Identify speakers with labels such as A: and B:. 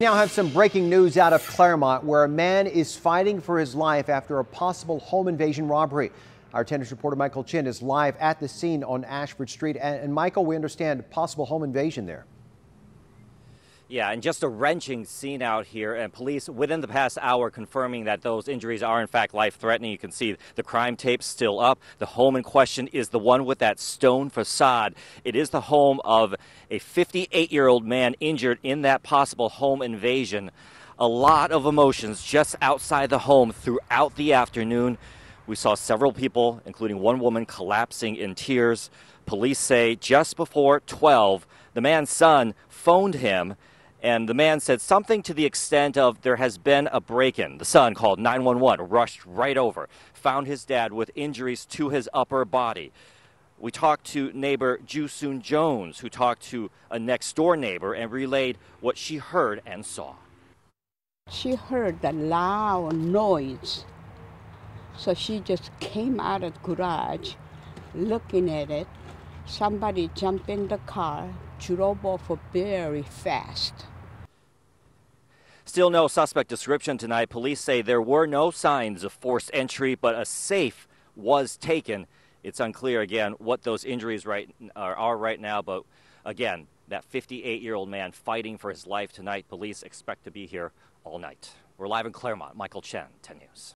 A: We now have some breaking news out of Clairemont where a man is fighting for his life after a possible home invasion robbery. Our 10 News reporter Michael Chen is live at the scene on Ashford Street. And Michael, we understand possible home invasion there.
B: Yeah, and just a wrenching scene out here, and police within the past hour confirming that those injuries are in fact life threatening. You can see the crime tape still up. The home in question is the one with that stone facade. It is the home of a 58 year old man injured in that possible home invasion. A lot of emotions just outside the home throughout the afternoon. We saw several people, including one woman, collapsing in tears. Police say just before 12, the man's son phoned him and the man said something to the extent of there has been a break in. The son called 911, rushed right over, found his dad with injuries to his upper body. We talked to neighbor Jusun Jones, who talked to a next door neighbor and relayed what she heard and saw.
C: She heard the loud noise. So she just came out of the garage looking at it. Somebody jumped in the car, drove off very fast.
B: Still no suspect description tonight. Police say there were no signs of forced entry, but a safe was taken. It's unclear again what those injuries right are, are right now, but again, that 58 year old man fighting for his life tonight. Police expect to be here all night. We're live in Clairemont. Michael Chen, 10 News.